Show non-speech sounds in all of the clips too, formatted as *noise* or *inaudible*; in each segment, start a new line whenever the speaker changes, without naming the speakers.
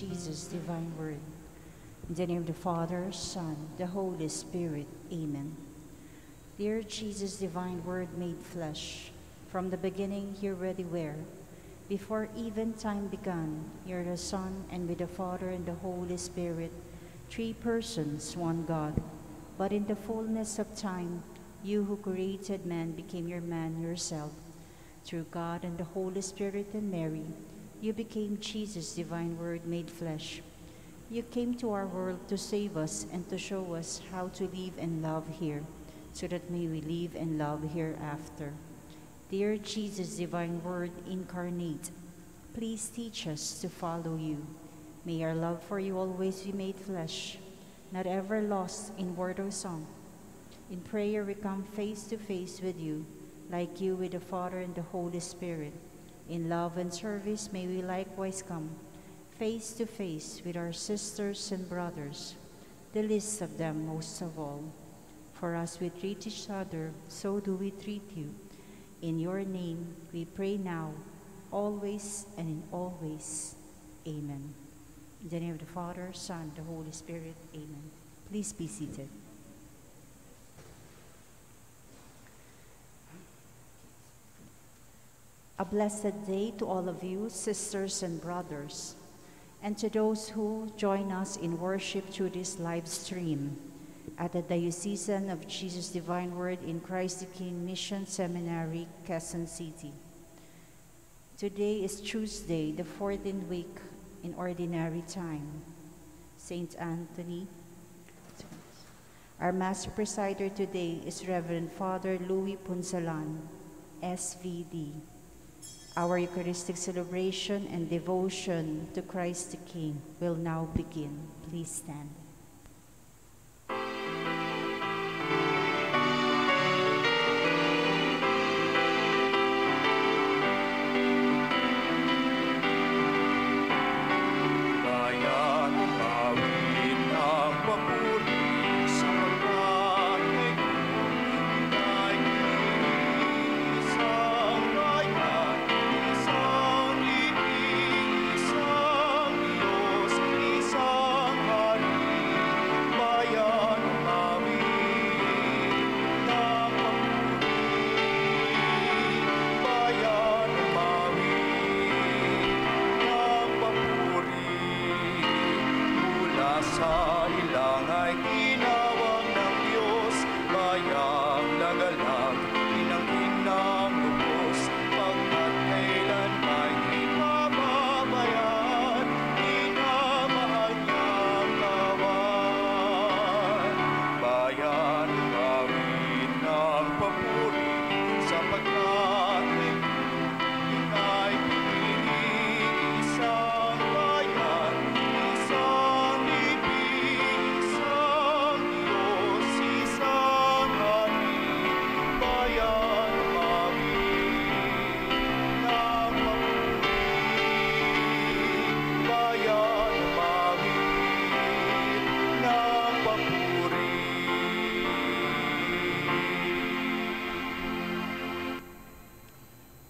Jesus' divine word. In the name of the Father, Son, the Holy Spirit. Amen. Dear Jesus, divine word made flesh, from the beginning you already were. Before even time began, you're the Son, and with the Father and the Holy Spirit, three persons, one God. But in the fullness of time, you who created man became your man yourself. Through God and the Holy Spirit and Mary, you became Jesus, divine word made flesh. You came to our world to save us and to show us how to live and love here, so that may we live and love hereafter. Dear Jesus, divine word incarnate, please teach us to follow you. May our love for you always be made flesh, not ever lost in word or song. In prayer, we come face to face with you, like you with the Father and the Holy Spirit. In love and service, may we likewise come face to face with our sisters and brothers, the least of them most of all. For as we treat each other, so do we treat you. In your name, we pray now, always and in all ways. Amen. In the name of the Father, Son, the Holy Spirit. Amen. Please be seated. A blessed day to all of you, sisters and brothers, and to those who join us in worship through this live stream at the Diocesan of Jesus Divine Word in Christ the King Mission Seminary, Quezon City. Today is Tuesday, the 14th week in Ordinary Time. Saint Anthony. Our Mass presider today is Reverend Father Louie Punzalan, SVD. Our Eucharistic celebration and devotion to Christ the King will now begin. Please stand.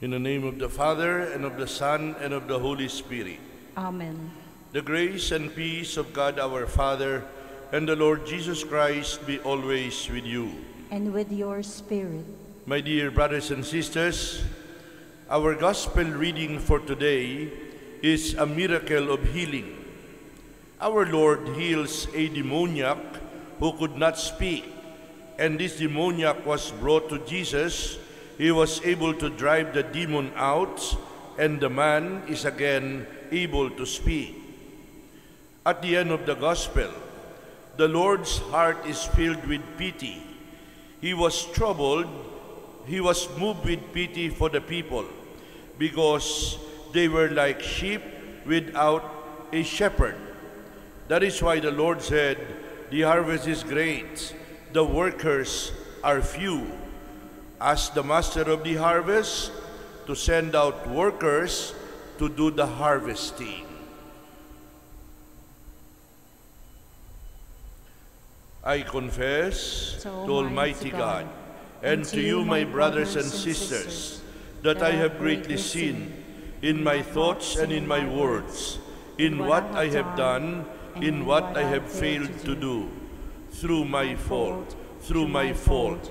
In the name of the Father, and of the Son, and of the Holy Spirit.
Amen.
The grace and peace of God our Father and the Lord Jesus Christ be always with you.
And with your spirit,
My dear brothers and sisters, our gospel reading for today is a miracle of healing. Our Lord heals a demoniac who could not speak, and this demoniac was brought to Jesus. He was able to drive the demon out, and the man is again able to speak. At the end of the gospel, the Lord's heart is filled with pity. He was troubled, he was moved with pity for the people because they were like sheep without a shepherd. That is why the Lord said, The harvest is great, the workers are few. Ask the master of the harvest to send out workers to do the harvesting. I confess
To
to Almighty God and to you, my brothers and sisters, that I have greatly sinned in my thoughts and in my words, in what I have done, in what I have failed to do, through my fault, through my fault,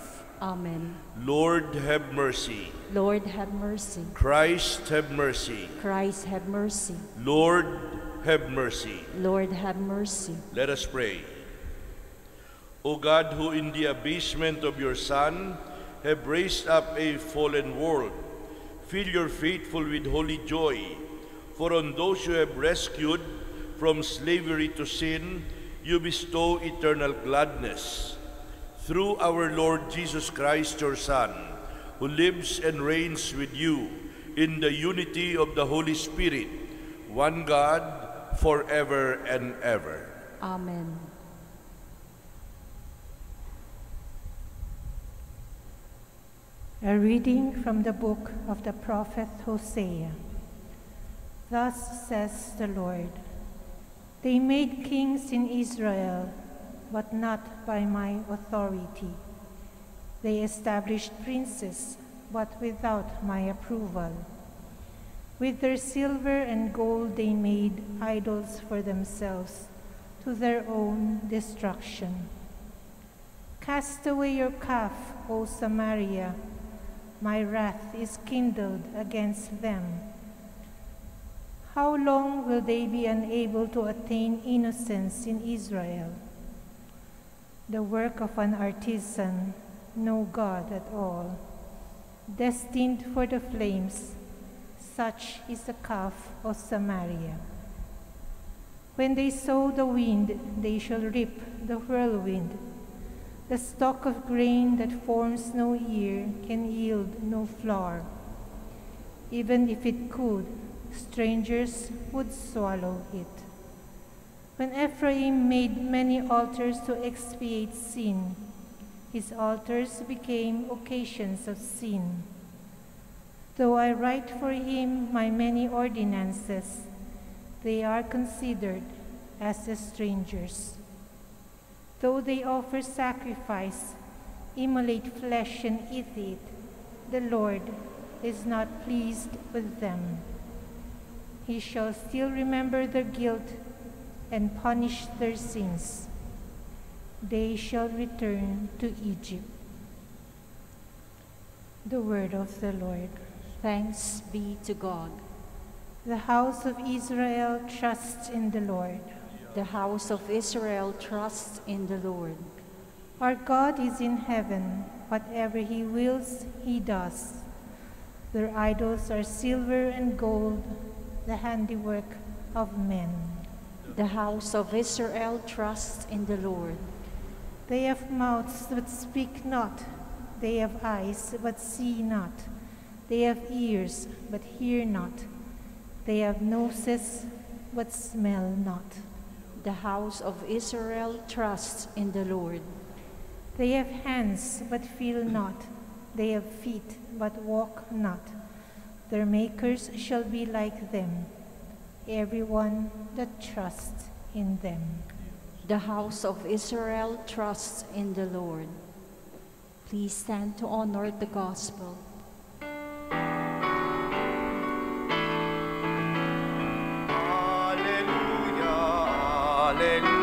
Amen.
Lord, have mercy.
Lord, have mercy.
Christ, have mercy.
Christ, have mercy.
Lord, have mercy.
Lord, have mercy.
Let us pray. O God, who in the abasement of your Son have raised up a fallen world, fill your faithful with holy joy. For on those you have rescued from slavery to sin, you bestow eternal gladness. Through our Lord Jesus Christ, your Son, who lives and reigns with you in the unity of the Holy Spirit, one God, forever and ever.
Amen.
A reading from the book of the prophet Hosea. Thus says the Lord They made kings in Israel, but not by my authority. They established princes, but without my approval. With their silver and gold they made idols for themselves, to their own destruction. Cast away your calf, O Samaria. My wrath is kindled against them. How long will they be unable to attain innocence in Israel? The work of an artisan, no God at all, destined for the flames, such is the calf of Samaria. When they sow the wind, they shall reap the whirlwind. The stalk of grain that forms no ear can yield no flour. Even if it could, strangers would swallow it. When Ephraim made many altars to expiate sin, his altars became occasions of sin. Though I write for him my many ordinances, they are considered as strangers. Though they offer sacrifice, immolate flesh, and eat it, the Lord is not pleased with them. He shall still remember their guilt and punish their sins. They shall return to Egypt. The word of the Lord.
Thanks be to God.
The house of Israel trusts in the Lord.
The house of Israel trusts in the Lord.
Our God is in heaven. Whatever he wills, he does. Their idols are silver and gold, the handiwork of men.
The house of Israel trusts in the Lord.
They have mouths but speak not. They have eyes but see not. They have ears but hear not. They have noses but smell not.
The house of Israel trusts in the Lord.
They have hands but feel not. They have feet but walk not. Their makers shall be like them, everyone that trusts in them.
The house of Israel trusts in the Lord. Please stand to honor the gospel.
Alleluia, alleluia,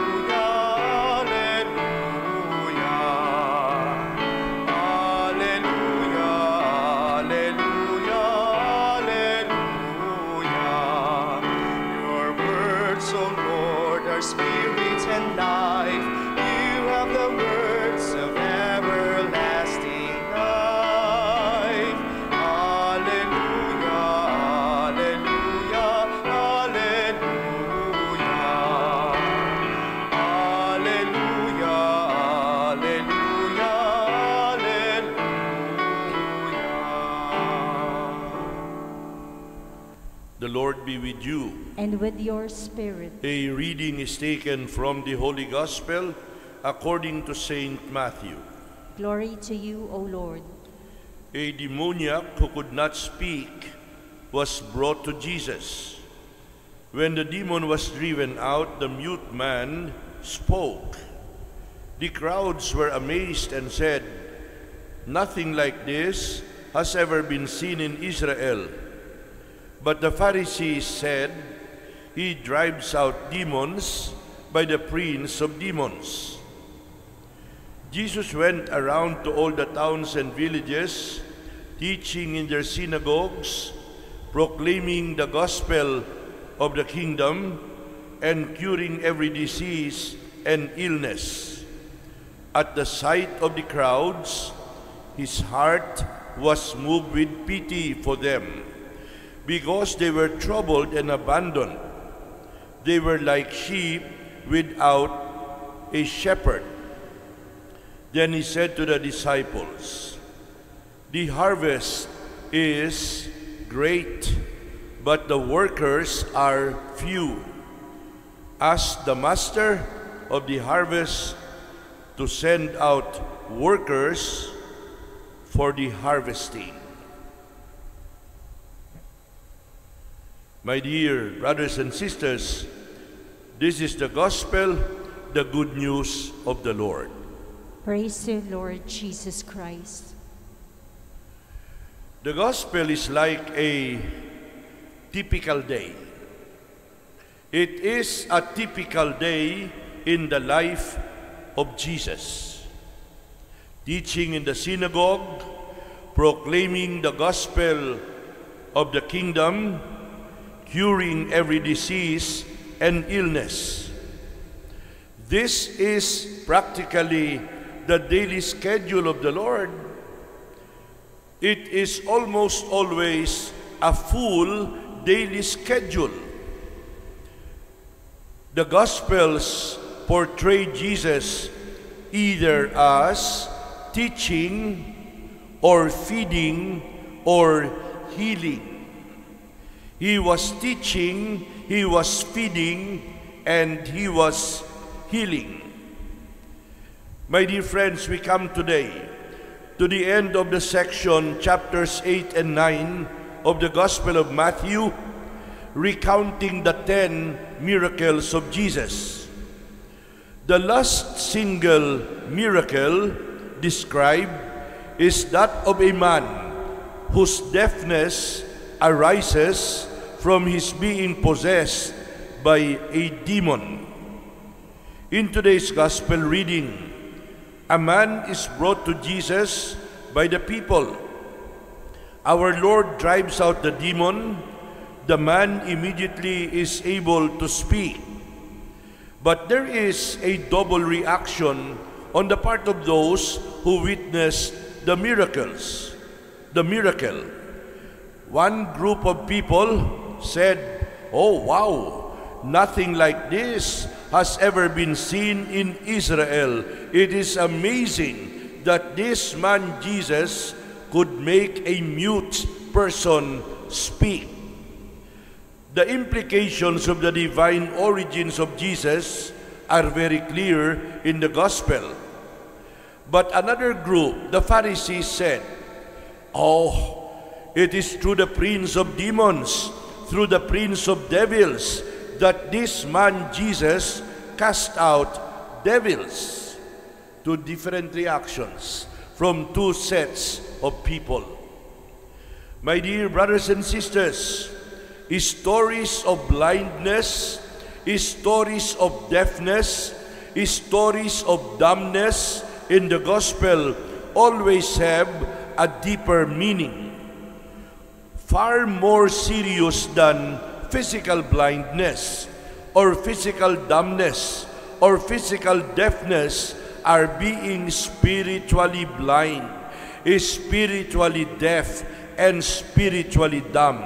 And
with
your spirit,
A reading is taken from the Holy Gospel according to Saint Matthew.
Glory to you, O Lord.
A demoniac who could not speak was brought to Jesus. When the demon was driven out, the mute man spoke. The crowds were amazed and said, Nothing like this has ever been seen in Israel. But the Pharisees said, He drives out demons by the prince of demons. Jesus went around to all the towns and villages, teaching in their synagogues, proclaiming the gospel of the kingdom, and curing every disease and illness. At the sight of the crowds, his heart was moved with pity for them, because they were troubled and abandoned. They were like sheep without a shepherd. Then he said to the disciples, The harvest is great, but the workers are few. Ask the master of the harvest to send out workers for the harvesting. My dear brothers and sisters, this is the gospel, the good news of the Lord.
Praise you, Lord Jesus Christ.
The gospel is like a typical day. It is a typical day in the life of Jesus. Teaching in the synagogue, proclaiming the gospel of the kingdom, curing every disease and illness. This is practically the daily schedule of the Lord. It is almost always a full daily schedule. The Gospels portray Jesus either as teaching or feeding or healing. He was teaching, he was feeding, and he was healing. My dear friends, we come today to the end of the section, chapters 8 and 9 of the Gospel of Matthew, recounting the ten miracles of Jesus. The last single miracle described is that of a man whose deafness arises from his being possessed by a demon. In today's Gospel reading, a man is brought to Jesus by the people. Our Lord drives out the demon. The man immediately is able to speak. But there is a double reaction on the part of those who witnessed the miracles. The miracle. One group of people said, Oh, wow, nothing like this has ever been seen in Israel. It is amazing that this man Jesus could make a mute person speak. The implications of the divine origins of Jesus are very clear in the gospel. But another group, the Pharisees, said, Oh, it is through the prince of demons, through the prince of devils, that this man Jesus cast out devils. Two different reactions from two sets of people. My dear brothers and sisters, stories of blindness, stories of deafness, stories of dumbness in the gospel always have a deeper meaning. Far more serious than physical blindness or physical dumbness or physical deafness are being spiritually blind, spiritually deaf, and spiritually dumb.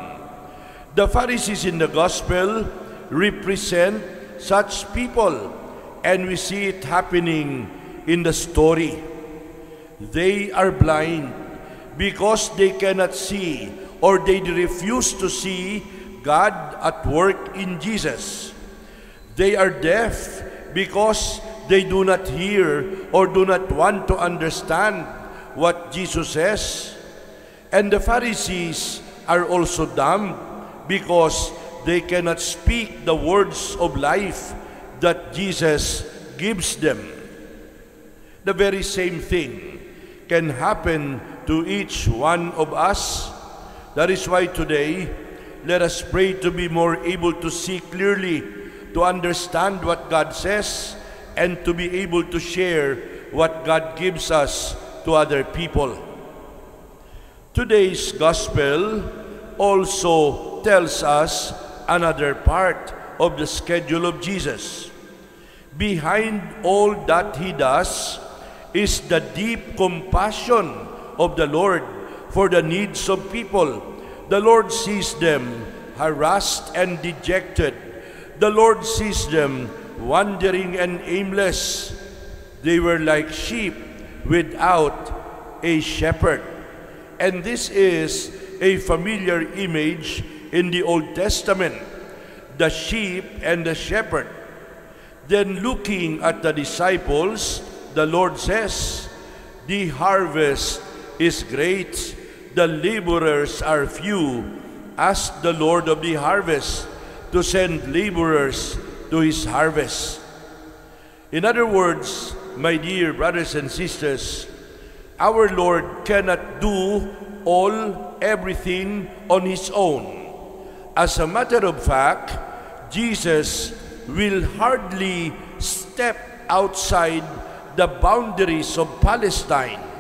The Pharisees in the gospel represent such people, and we see it happening in the story. They are blind because they cannot see or they refuse to see God at work in Jesus. They are deaf because they do not hear or do not want to understand what Jesus says. And the Pharisees are also dumb because they cannot speak the words of life that Jesus gives them. The very same thing can happen to each one of us. That is why today, let us pray to be more able to see clearly, to understand what God says, and to be able to share what God gives us to other people. Today's gospel also tells us another part of the schedule of Jesus. Behind all that he does is the deep compassion of the Lord for the needs of people. The Lord sees them harassed and dejected. The Lord sees them wandering and aimless. They were like sheep without a shepherd. And this is a familiar image in the Old Testament the sheep and the shepherd. Then, looking at the disciples, the Lord says, The harvest is great, the laborers are few. Ask the Lord of the harvest to send laborers to his harvest. In other words, my dear brothers and sisters, our Lord cannot do all, everything on his own. As a matter of fact, Jesus will hardly step outside the boundaries of Palestine.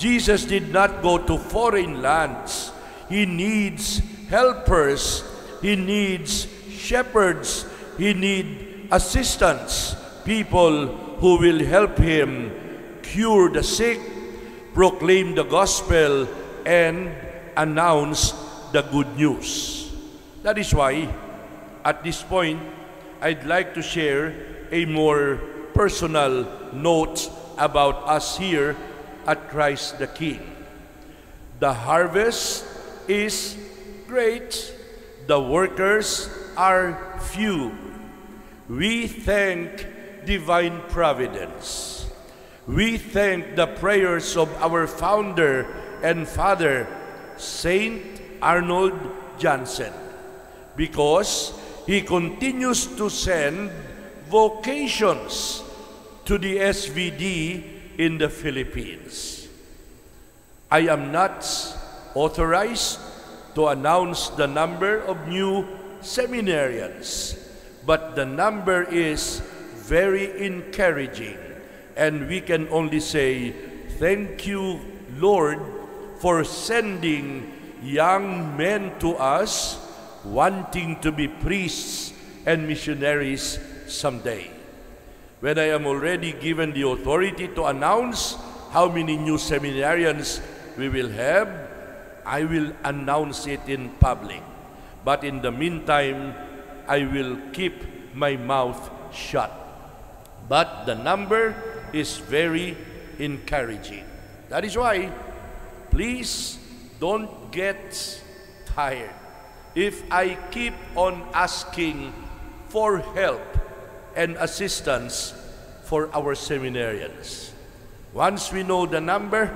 Jesus did not go to foreign lands. He needs helpers. He needs shepherds. He needs assistants, people who will help him cure the sick, proclaim the gospel, and announce the good news. That is why, at this point, I'd like to share a more personal note about us here at Christ the King. The harvest is great, the workers are few. We thank divine providence. We thank the prayers of our founder and father, Saint Arnold Janssen, because he continues to send vocations to the SVD in the Philippines. I am not authorized to announce the number of new seminarians, but the number is very encouraging, and we can only say, Thank you, Lord, for sending young men to us wanting to be priests and missionaries someday. When I am already given the authority to announce how many new seminarians we will have, I will announce it in public. But in the meantime, I will keep my mouth shut. But the number is very encouraging. That is why, please don't get tired. If I keep on asking for help and assistance for our seminarians. Once we know the number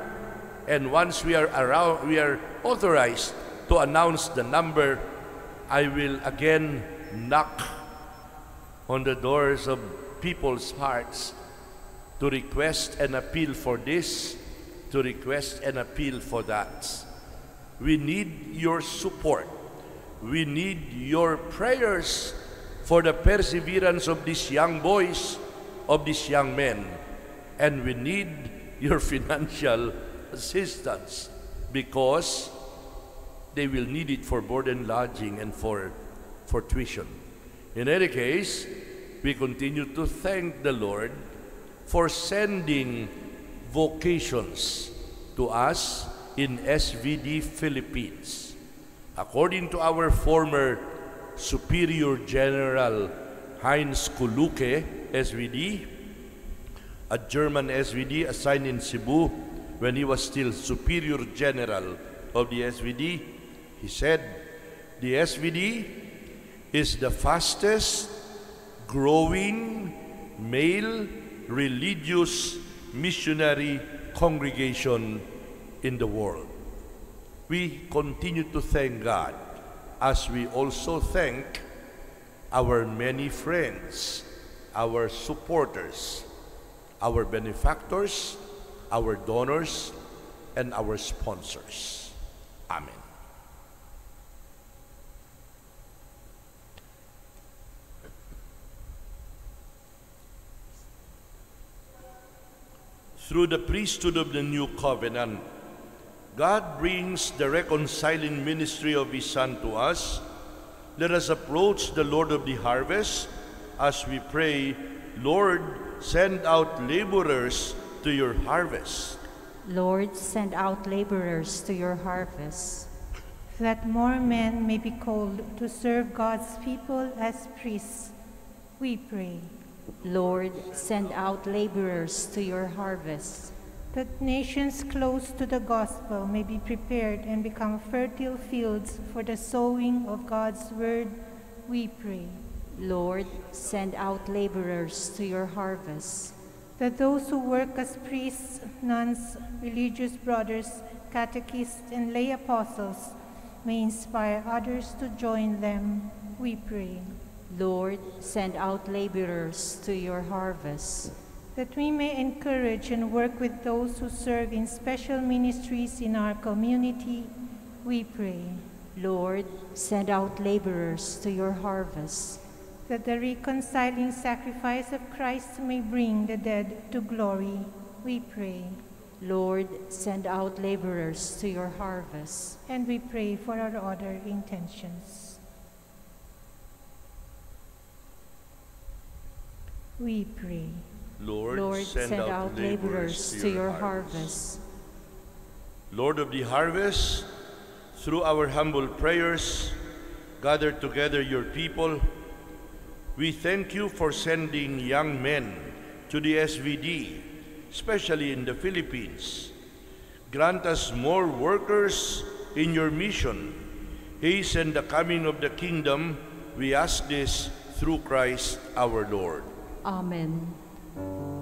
and once we are around, we are authorized to announce the number, I will again knock on the doors of people's hearts to request an appeal for this, to request an appeal for that. We need your support. We need your prayers for the perseverance of these young boys, of these young men. And we need your *laughs* financial assistance because they will need it for board and lodging and for, for tuition. In any case, we continue to thank the Lord for sending vocations to us in SVD Philippines. According to our former Superior General Heinz Kuluke, SVD, a German SVD assigned in Cebu when he was still Superior General of the SVD, he said, the SVD is the fastest growing male religious missionary congregation in the world. We continue to thank God as we also thank our many friends, our supporters, our benefactors, our donors, and our sponsors. Amen. Through the priesthood of the new covenant, God brings the reconciling ministry of His Son to us. Let us approach the Lord of the harvest as we pray, Lord, send out laborers to your harvest.
Lord, send out laborers to your harvest.
that more men may be called to serve God's people as priests, we pray.
Lord, send out laborers to your harvest.
That nations close to the gospel may be prepared and become fertile fields for the sowing of God's word, we pray.
Lord, send out laborers to your harvest.
That those who work as priests, nuns, religious brothers, catechists, and lay apostles may inspire others to join them, we pray.
Lord, send out laborers to your harvest.
That we may encourage and work with those who serve in special ministries in our community, we pray.
Lord, send out laborers to your harvest.
That the reconciling sacrifice of Christ may bring the dead to glory, we pray.
Lord, send out laborers to your harvest.
And we pray for our other intentions. We pray.
Lord,
Lord,
send, out, laborers
to your harvest.
Lord of the harvest, through our humble prayers, gather together your people. We thank you for sending young men to the SVD, especially in the Philippines. Grant us more workers in your mission. Hasten the coming of the kingdom. We ask this through Christ our Lord.
Amen.
Spirit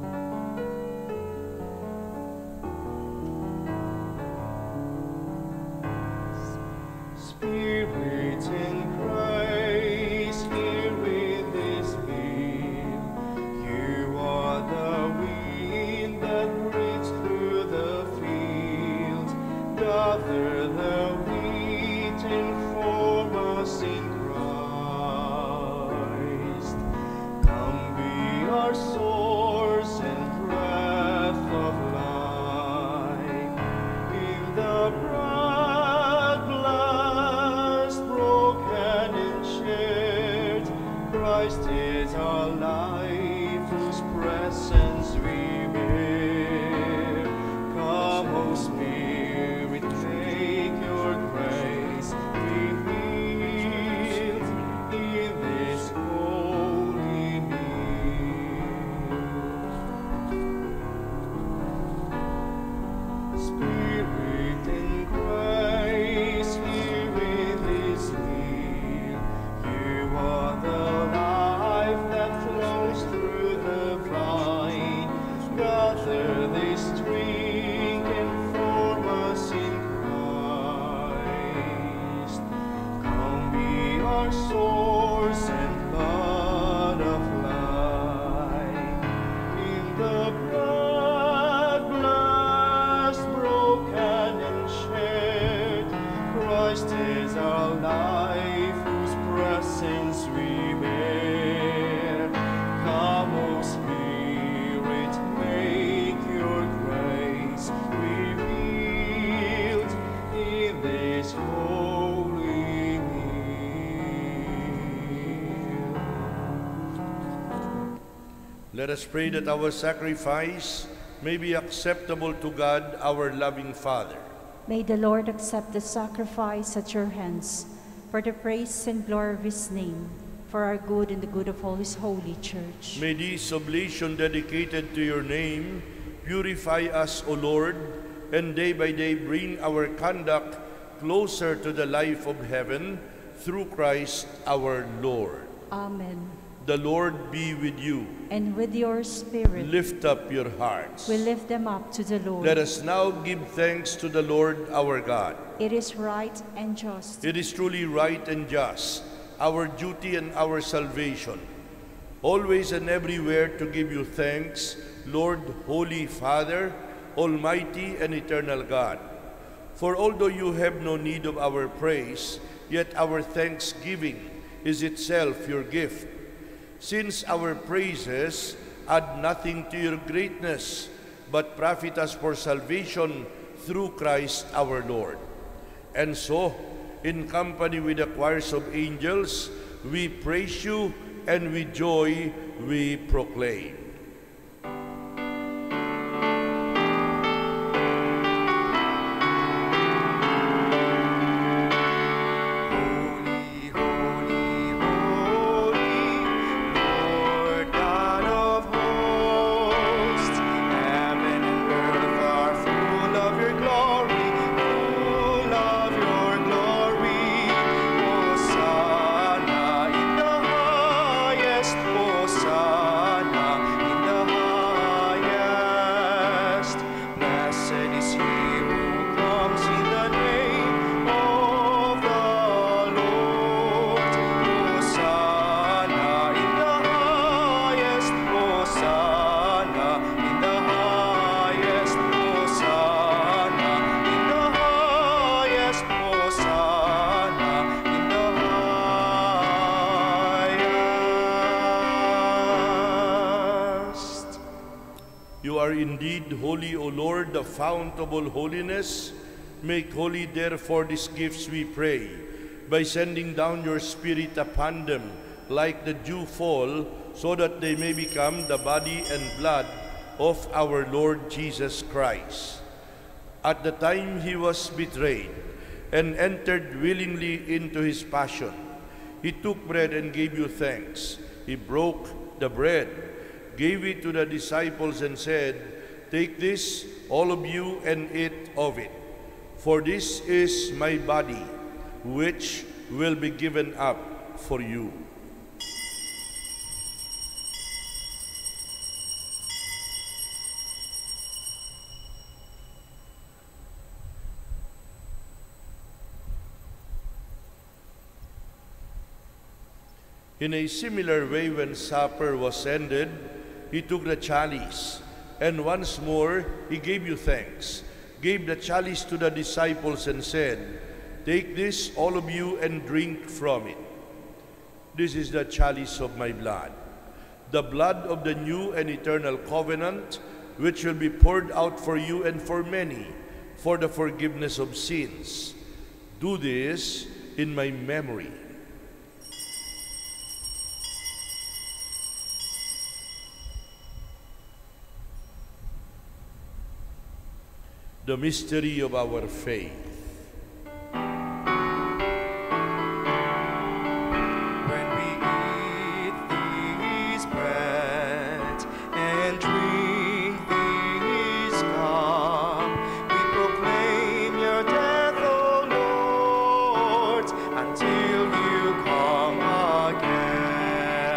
Let us pray that our sacrifice may be acceptable to God, our loving Father.
May the Lord accept the sacrifice at your hands for the praise and glory of his name, for our good and the good of all his holy church.
May this oblation dedicated to your name purify us, O Lord, and day by day bring our conduct closer to the life of heaven through Christ our Lord.
Amen.
The Lord be with you.
And with your spirit.
Lift up your hearts.
We lift them up to the Lord.
Let us now give thanks to the Lord our God.
It is right and just.
It is truly right and just, our duty and our salvation, always and everywhere to give you thanks, Lord, Holy Father, Almighty and eternal God. For although you have no need of our praise, yet our thanksgiving is itself your gift. Since our praises add nothing to your greatness, but profit us for salvation through Christ our Lord. And so, in company with the choirs of angels, we praise you and with joy we proclaim.
Are
indeed holy, O Lord, the fount of all holiness. Make holy, therefore, these gifts, we pray, by sending down your Spirit upon them like the dew fall, so that they may become the body and blood of our Lord Jesus Christ. At the time he was betrayed and entered willingly into his passion, he took bread and gave you thanks. He broke the bread, gave it to the disciples, and said, Take this, all of you, and eat of it. For this is my body, which will be given up for you. In a similar way, when supper was ended, he took the chalice, and once more he gave you thanks, gave the chalice to the disciples, and said, Take this, all of you, and drink from it. This is the chalice of my blood, the blood of the new and eternal covenant, which will be poured out for you and for many for the forgiveness of sins. Do this in my memory. The mystery of our faith.
When we eat these bread and drink these cup, we proclaim your death, O Lord, until you come again.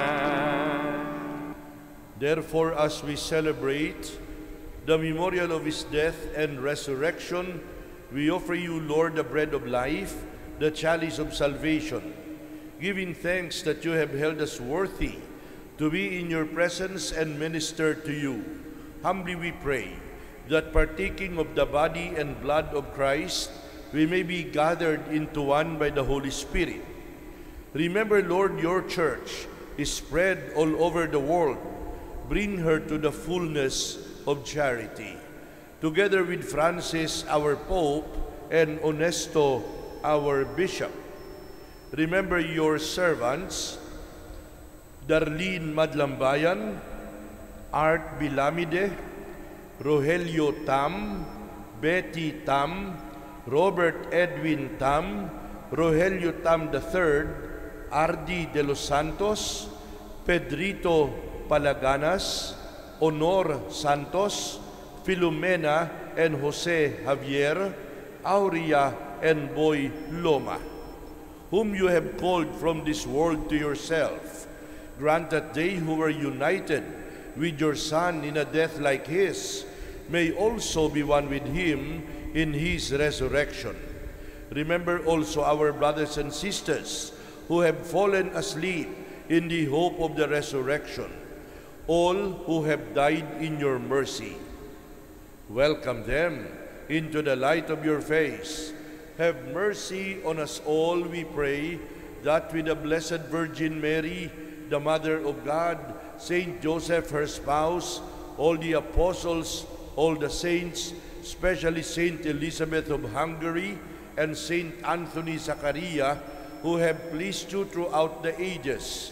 Therefore, as we celebrate the memorial of his death and resurrection, we offer you, Lord, the bread of life, the chalice of salvation, giving thanks that you have held us worthy to be in your presence and minister to you. Humbly we pray that partaking of the body and blood of Christ, we may be gathered into one by the Holy Spirit. Remember, Lord, your church is spread all over the world. Bring her to the fullness of charity. Together with Francis, our Pope, and Onesto, our Bishop. Remember your servants, Darlene Madlambayan, Art Bilamide, Rogelio Tam, Betty Tam, Robert Edwin Tam, Rogelio Tam III, Ardi de los Santos, Pedrito Palaganas, Honor Santos, Filomena and Jose Javier, Aurea and Boy Loma, whom you have called from this world to yourself. Grant that they who were united with your Son in a death like his may also be one with him in his resurrection. Remember also our brothers and sisters who have fallen asleep in the hope of the resurrection, all who have died in your mercy. Welcome them into the light of your face. Have mercy on us all, we pray, that with the Blessed Virgin Mary, the Mother of God, Saint Joseph, her spouse, all the apostles, all the saints, especially Saint Elizabeth of Hungary and Saint Anthony Zachariah, who have pleased you throughout the ages,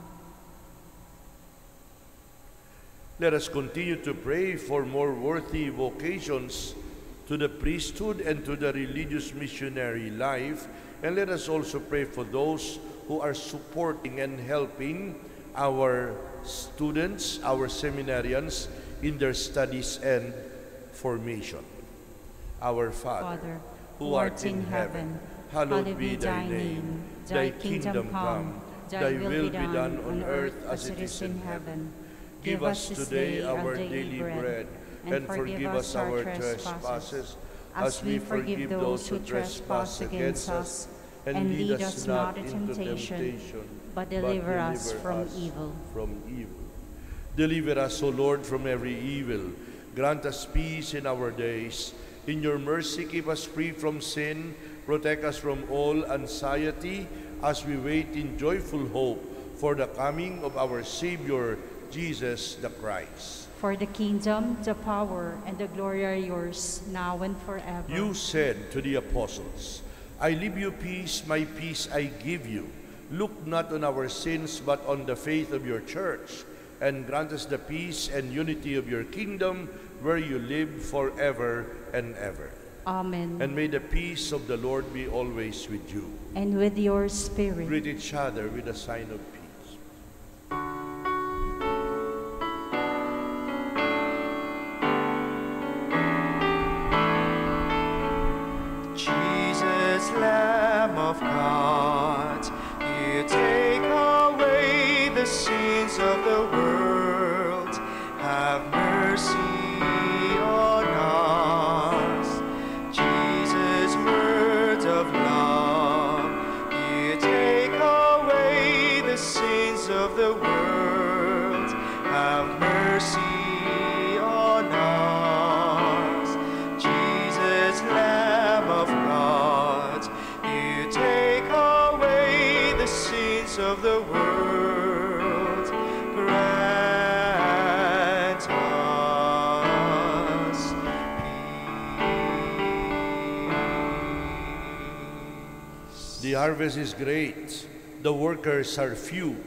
Let us continue to pray for more worthy vocations to the priesthood and to the religious missionary life. And let us also pray for those who are supporting and helping our students, our seminarians, in their studies and formation. Our Father,
Father,
who art in heaven, hallowed be thy name. Thy kingdom come, thy will be done on earth as it is in heaven. Give us today our daily bread, and forgive us our trespasses, as we forgive those who trespass against us. And lead us not into temptation,
but deliver us from evil.
From evil. Deliver us, O Lord, from every evil. Grant us peace in our days. In your mercy, keep us free from sin. Protect us from all anxiety as we wait in joyful hope for the coming of our Savior, Jesus the Christ.
For the kingdom, the power, and the glory are yours, now and forever.
You said to the apostles, I leave you peace, my peace I give you. Look not on our sins, but on the faith of your church, and grant us the peace and unity of your kingdom, where you live forever and ever.
Amen.
And may the peace of the Lord be always with you.
And with your spirit.
Greet each other with a sign of peace. Harvest is great, the workers are few.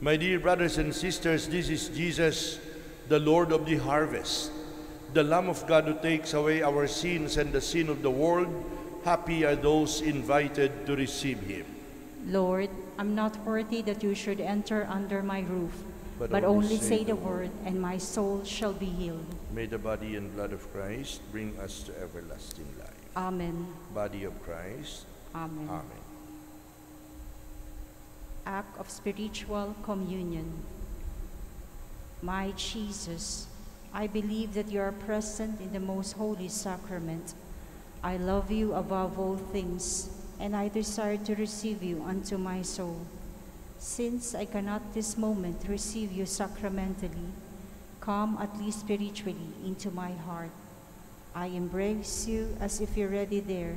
My dear brothers and sisters, this is Jesus, the Lord of the harvest, the Lamb of God who takes away our sins and the sin of the world. Happy are those invited to receive him.
Lord, I'm not worthy that you should enter under my roof,
But
but,
only
only
say
say
the
the word, and my soul shall be healed.
May the body and blood of Christ bring us to everlasting life.
Amen.
Body of Christ.
Amen.
Amen.
Act of spiritual communion. My Jesus, I believe that you are present in the most holy sacrament. I love you above all things, and I desire to receive you unto my soul. Since I cannot this moment receive you sacramentally, come at least spiritually into my heart. I embrace you as if you're already there,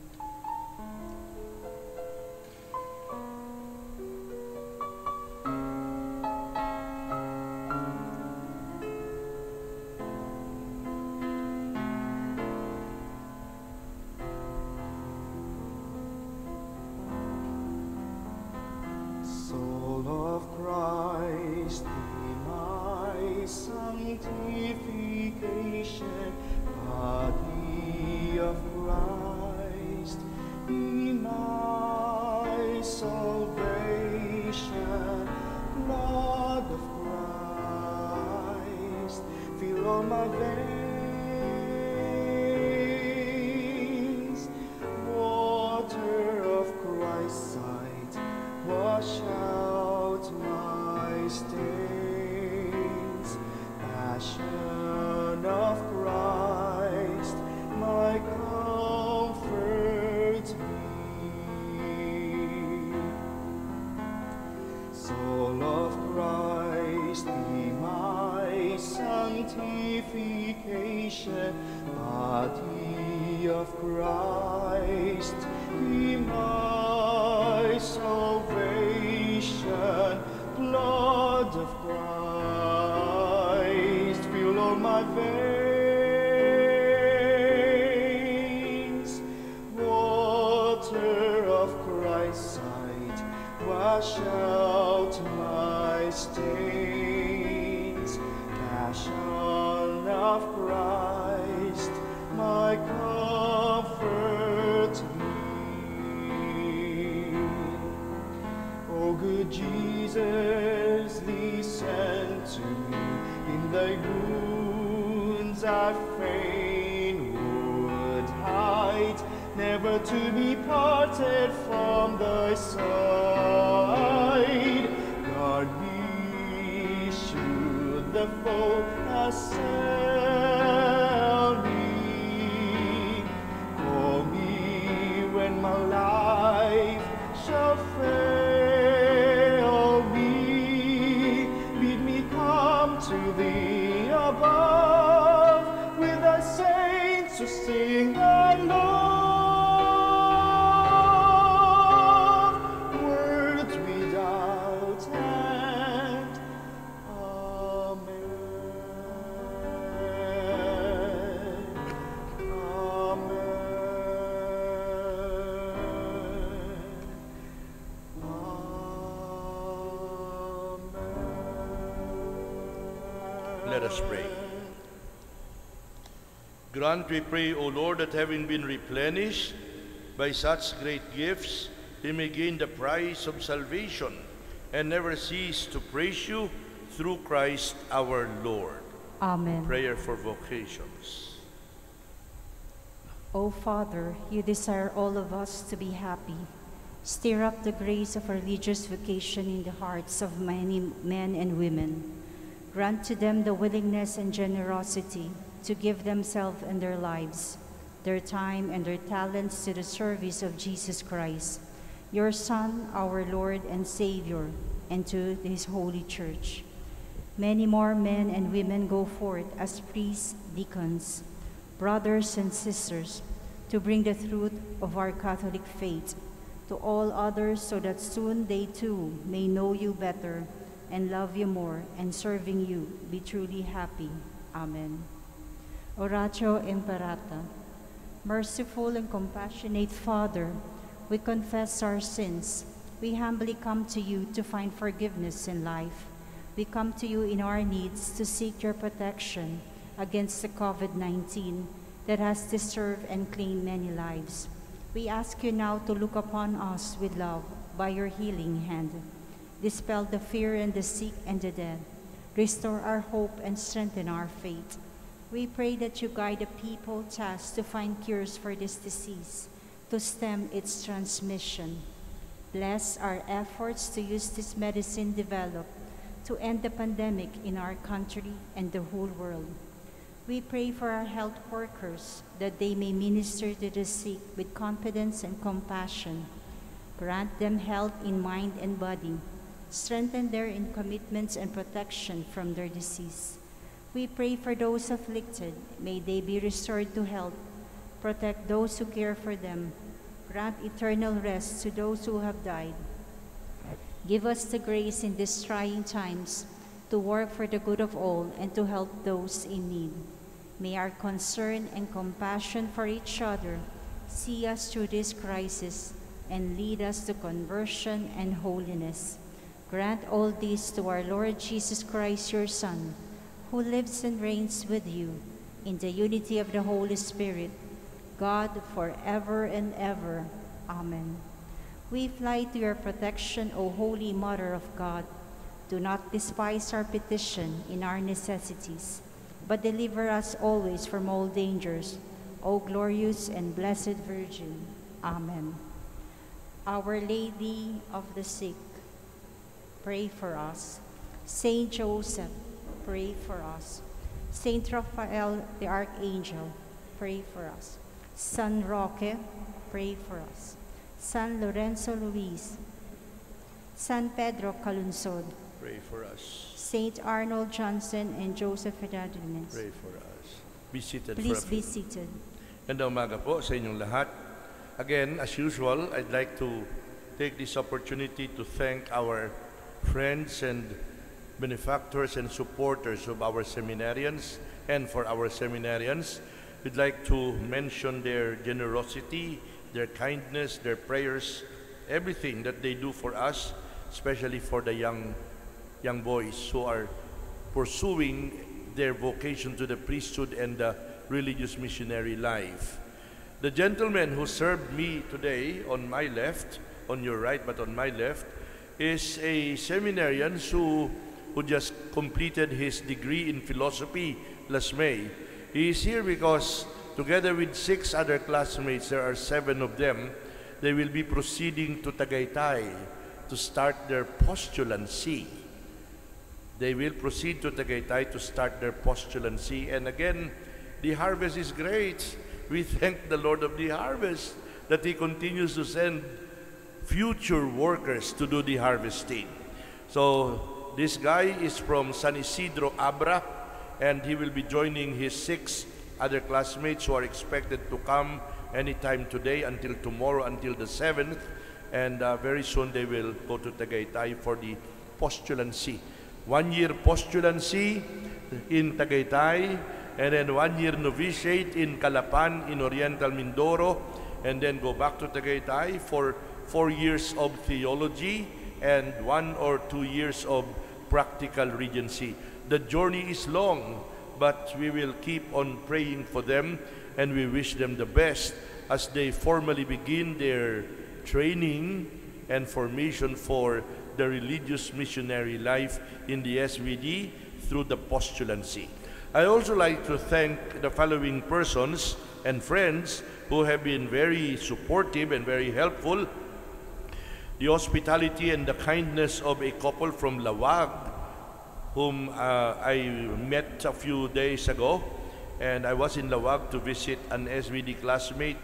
Of Christ, my comfort be. O good Jesus, listen to me. In thy wounds I fain would hide, never to be parted from thy side. Guard me, should the foe assail
us pray. Grant, we pray, O Lord, that having been replenished by such great gifts, he may gain the prize of salvation and never cease to praise you through Christ our Lord.
Amen.
Prayer for vocations.
O Father, you desire all of us to be happy. Stir up the grace of religious vocation in the hearts of many men and women. Grant to them the willingness and generosity to give themselves and their lives, their time and their talents to the service of Jesus Christ, your Son, our Lord and Savior, and to his holy church. Many more men and women go forth as priests, deacons, brothers and sisters, to bring the truth of our Catholic faith to all others so that soon they too may know you better and love you more and serving you be truly happy. Amen. Oratio Imperata. Merciful and compassionate Father, we confess our sins. We humbly come to you to find forgiveness in life. We come to you in our needs to seek your protection against the COVID 19 that has disturbed and claimed many lives. We ask you now to look upon us with love by your healing hand. Dispel the fear and the sick and the dead. Restore our hope and strengthen our faith. We pray that you guide the people tasked to find cures for this disease, to stem its transmission. Bless our efforts to use this medicine developed to end the pandemic in our country and the whole world. We pray for our health workers that they may minister to the sick with confidence and compassion. Grant them health in mind and body. Strengthen their in commitments and protection from their disease. We pray for those afflicted. May they be restored to health. Protect those who care for them. Grant eternal rest to those who have died. Give us the grace in these trying times to work for the good of all and to help those in need. May our concern and compassion for each other see us through this crisis and lead us to conversion and holiness. Grant all this to our Lord Jesus Christ, your Son, who lives and reigns with you in the unity of the Holy Spirit, God forever and ever. Amen. We fly to your protection, O Holy Mother of God. Do not despise our petition in our necessities, but deliver us always from all dangers, O glorious and blessed Virgin. Amen. Our Lady of the Sick, pray for us. Saint Joseph, pray for us. Saint Raphael the Archangel, pray for us. San Roque, pray for us. San Lorenzo Ruiz, San Pedro Calungsod,
Pray for us.
Saint Arnold Janssen and Joseph Freinademetz.
Pray for us. Be seated
Please be seated.
Ganda umaga po sa inyong lahat. Again, as usual, I'd like to take this opportunity to thank our friends and benefactors and supporters of our seminarians and for our seminarians. We'd like to mention their generosity, their kindness, their prayers, everything that they do for us, especially for the young young boys who are pursuing their vocation to the priesthood and the religious missionary life. The gentleman who served me today on my left, on your right, but on my left, is a seminarian who, who just completed his degree in philosophy last May. He is here because, together with six other classmates, there are seven of them, they will be proceeding to Tagaytay to start their postulancy. They will proceed to Tagaytay to start their postulancy. And again, the harvest is great. We thank the Lord of the harvest that He continues to send future workers to do the harvesting. So this guy is from San Isidro Abra, and he will be joining his six other classmates who are expected to come anytime today until tomorrow, until the 7th. And uh, very soon they will go to Tagaytay for the postulancy. One year postulancy in Tagaytay, and then one year novitiate in Calapan in Oriental Mindoro, and then go back to Tagaytay for four years of theology and one or two years of practical regency. The journey is long, but we will keep on praying for them and we wish them the best as they formally begin their training and formation for the religious missionary life in the SVD through the postulancy. I also like to thank the following persons and friends who have been very supportive and very helpful. The hospitality and the kindness of a couple from Laoag, whom uh, I met a few days ago. And I was in Laoag to visit an SVD classmate,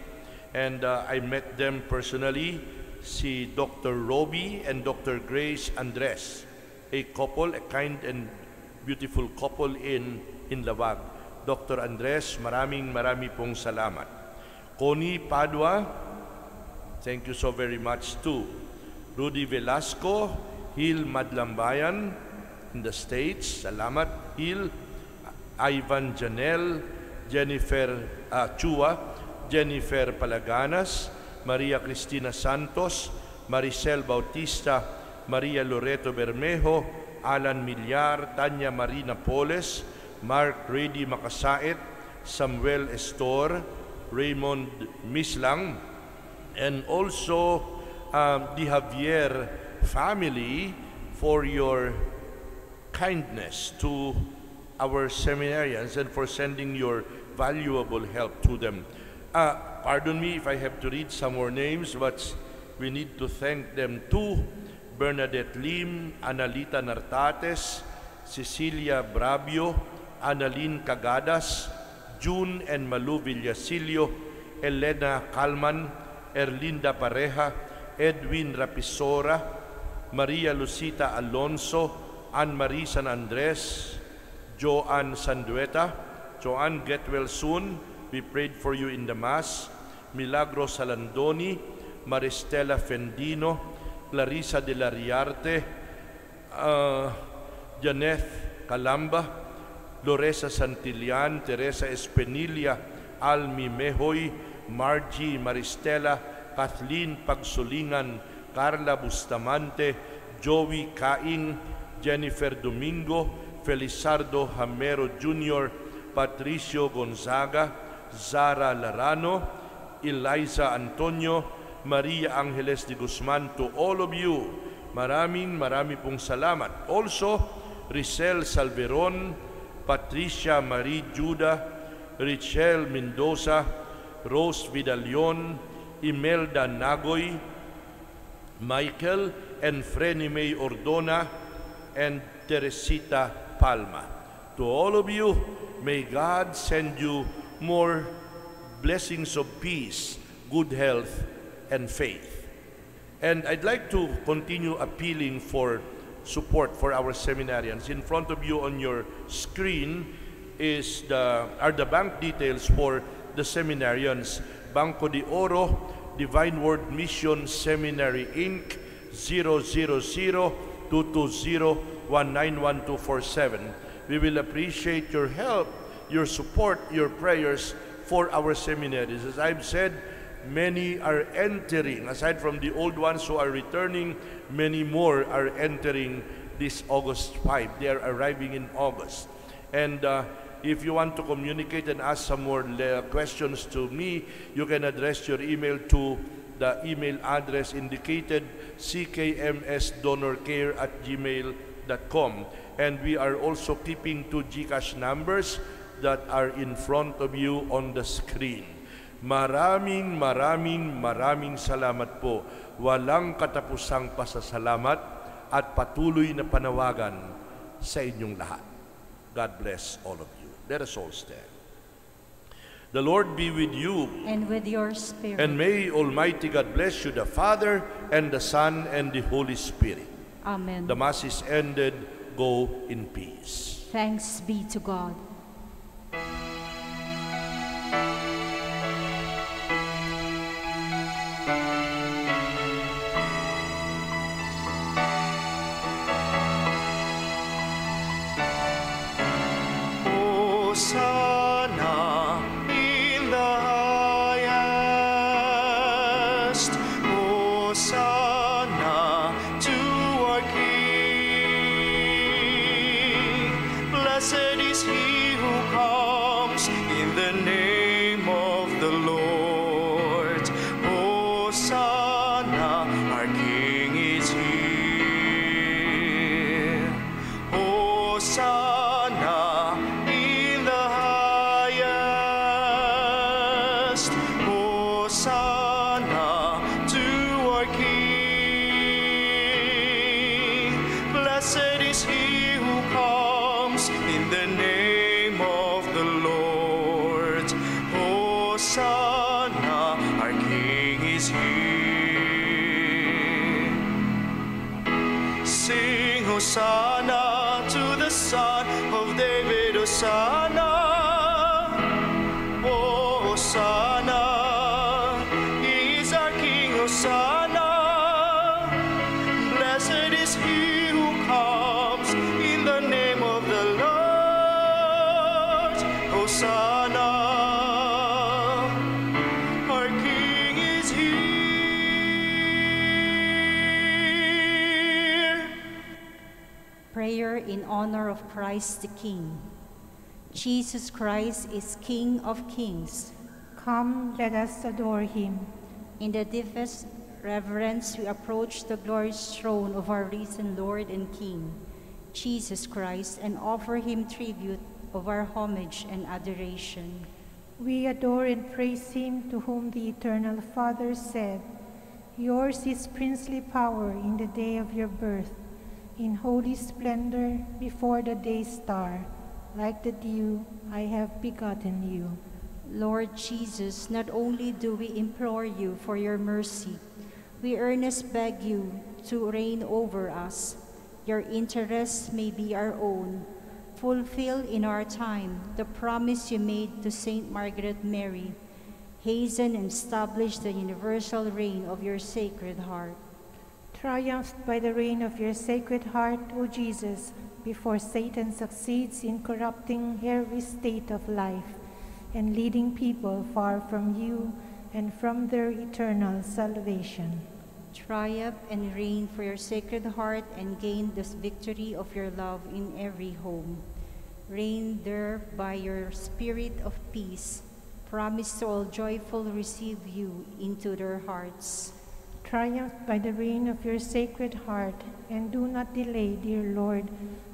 and uh, I met them personally, si Dr. Roby and Dr. Grace Andres, a couple, a kind and beautiful couple in, in Laoag. Dr. Andres, maraming marami pong salamat. Connie Padua, thank you so very much too. Rudy Velasco, Hil Madlambayan in the States, salamat Hil. Ivan Janel, Jennifer uh, Chua, Jennifer Palaganas, Maria Cristina Santos, Maricel Bautista, Maria Loreto Bermejo, Alan Millar, Tanya Marina Poles, Mark Ready Makasait, Samuel Estor, Raymond Mislang, and also um, the Javier family for your kindness to our seminarians and for sending your valuable help to them. Uh, pardon me if I have to read some more names, but we need to thank them too. Bernadette Lim, Analita Nartates, Cecilia Brabio, Annalyn Cagadas, June and Malu Villasilio, Elena Calman, Erlinda Pareja, Edwin Rapisora, Maria Lucita Alonso, Anne-Marie San Andres, Joanne Sandueta, Joanne get well soon. We prayed for you in the Mass. Milagro Salandoni, Maristela Fendino, Clarissa de la Riarte, uh, Janeth Calamba, Loresa Santillan, Teresa Espinilla, Almi Mehoy, Margie Maristela, Kathleen Pagsulingan, Carla Bustamante, Joey Caing, Jennifer Domingo, Felizardo Hamero Jr., Patricio Gonzaga, Zara Larano, Eliza Antonio, Maria Angeles de Guzman, to all of you, maraming marami pong salamat. Also, Risel Salveron, Patricia Marie Juda, Richel Mendoza, Rose Vidalion, Imelda Nagoy, Michael and Frenny May Ordona, and Teresita Palma. To all of you, may God send you more blessings of peace, good health, and faith. And I'd like to continue appealing for support for our seminarians. In front of you on your screen is the, are the bank details for the seminarians. Banco de Oro, Divine Word Mission Seminary Inc. 000-220-191-247. We will appreciate your help, your support, your prayers for our seminaries. As I've said, many are entering. Aside from the old ones who are returning, many more are entering this August 5. They are arriving in August. And uh, if you want to communicate and ask some more questions to me, you can address your email to the email address indicated ckmsdonorcare at gmail.com. And we are also keeping two GCash numbers that are in front of you on the screen. Maraming maraming maraming salamat po. Walang katapusang pasasalamat at patuloy na panawagan sa inyong lahat. God bless all of you. Let us all stand. The Lord be with you,
And with your spirit.
and may Almighty God bless you, the Father, and the Son, and the Holy Spirit.
Amen.
The Mass is ended. Go in peace.
Thanks be to God. Prayer in honor of Christ the King. Jesus Christ is King of kings.
Come, let us adore him.
In the deepest reverence, we approach the glorious throne of our risen Lord and King, Jesus Christ, and offer him tribute of our homage and adoration.
We adore and praise him to whom the eternal Father said, Yours is princely power in the day of your birth, in holy splendor before the day star. Like the dew, I have begotten you.
Lord Jesus, not only do we implore you for your mercy, we earnestly beg you to reign over us. Your interests may be our own. Fulfill in our time the promise you made to Saint Margaret Mary. Hasten and establish the universal reign of your Sacred Heart.
Triumphed by the reign of your sacred heart, O Jesus, before Satan succeeds in corrupting every state of life and leading people far from you and from their eternal salvation.
Triumph and reign for your Sacred Heart and gain the victory of your love in every home. Reign there by your spirit of peace. Promise all joyful receive you into their hearts.
Triumph by the reign of your sacred heart, and do not delay, dear Lord,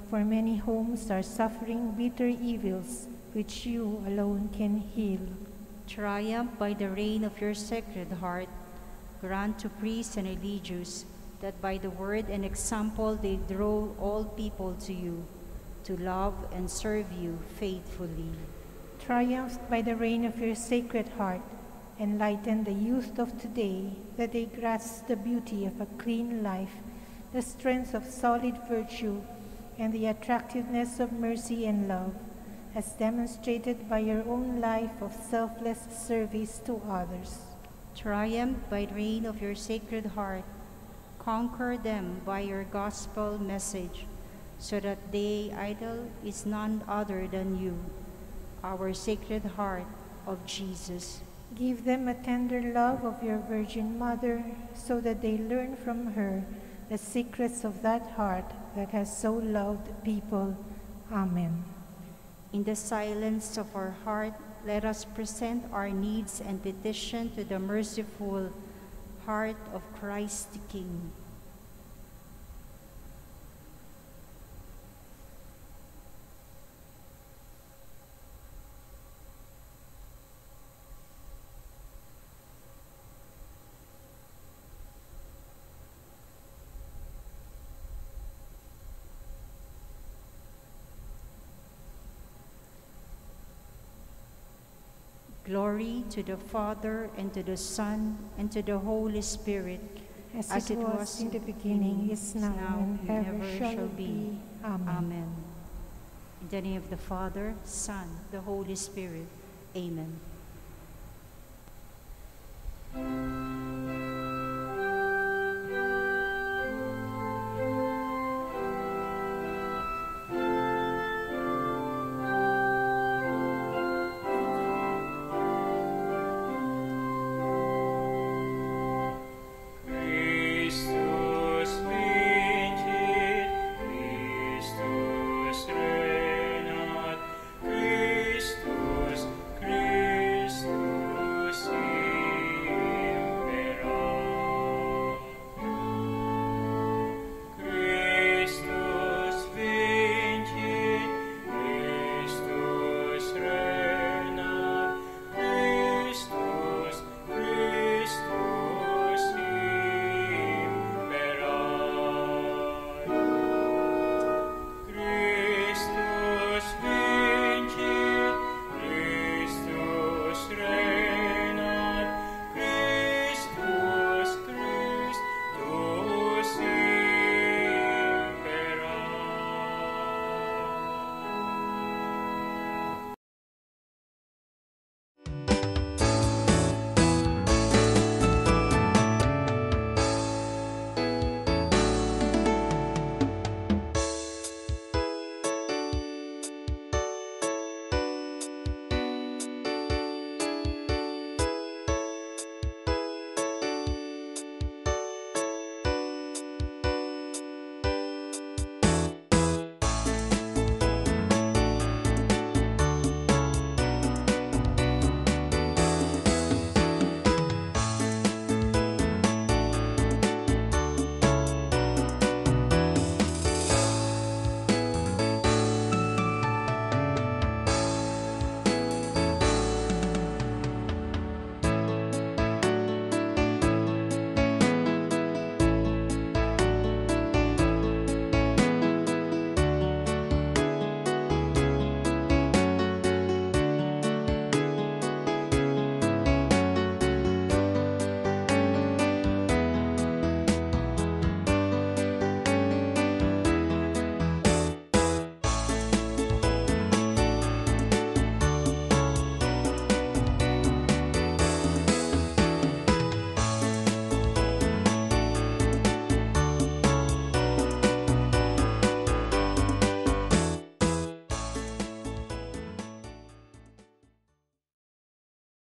for many homes are suffering bitter evils which you alone can heal.
Triumph by the reign of your sacred heart. Grant to priests and religious that by the word and example they draw all people to you, to love and serve you faithfully.
Triumph by the reign of your sacred heart, enlighten the youth of today that they grasp the beauty of a clean life, the strength of solid virtue, and the attractiveness of mercy and love, as demonstrated by your own life of selfless service to others.
Triumph by the reign of your sacred heart. Conquer them by your gospel message, so that they idol is none other than you, our sacred heart of Jesus.
Give them a tender love of your Virgin Mother, so that they learn from her the secrets of that heart that has so loved people. Amen.
In the silence of our heart, let us present our needs and petition to the merciful heart of Christ the King. Glory to the Father, and to the Son, and to the Holy Spirit,
As, it, was, in the beginning, is now, and ever, shall, be. Amen.
Amen. In the name of the Father, Son, the Holy Spirit. Amen.